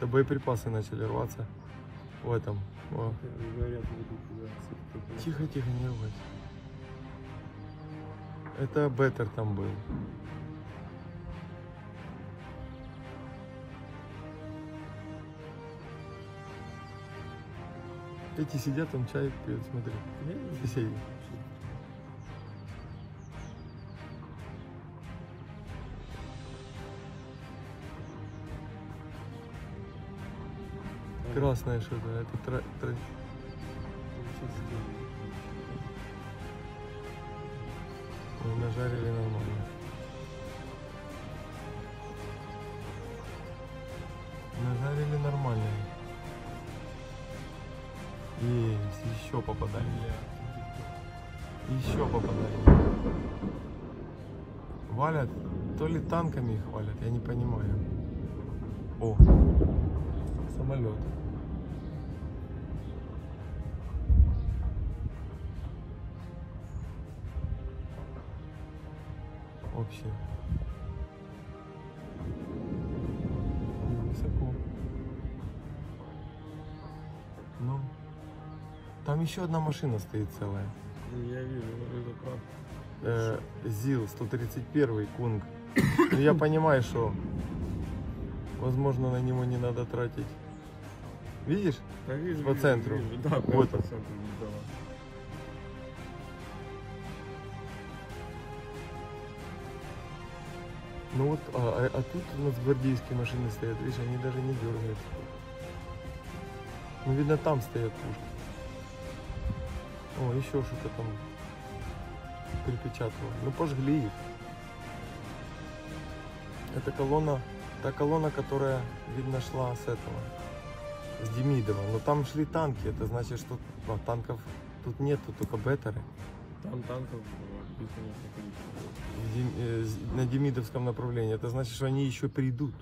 Да боеприпасы начали рваться в этом. О. Тихо, тихо, не ругайся. Это Беттер там был. Эти сидят, там чай пьют, смотри. Соседи. Красное что-то, это тра- тра- нажарили нормально. Нажарили нормально. Есть, еще попадали. Еще попадали. Валят, то ли танками их валят, я не понимаю. О, самолет. Вообще. Высоко. Ну, там еще одна машина стоит целая. Я вижу, это правда. Э, ЗИЛ 131 Кунг. Но я понимаю, что возможно на него не надо тратить. Видишь? Да, вижу, По вижу, центру. вижу. Да, Вот по центру. Ну вот, а, а- а тут у нас гвардейские машины стоят, видишь, они даже не дергаются. Ну, видно, там стоят пушки. О, еще что-то там припечатало. Ну, пожгли их. Это колонна, та колонна, которая, видно, шла с этого, с Демидова. Но там шли танки, это значит, что а, танков тут нету, только беттеры. Там танков бесконечное количество. Дем- на Демидовском направлении. Это значит, что они еще придут.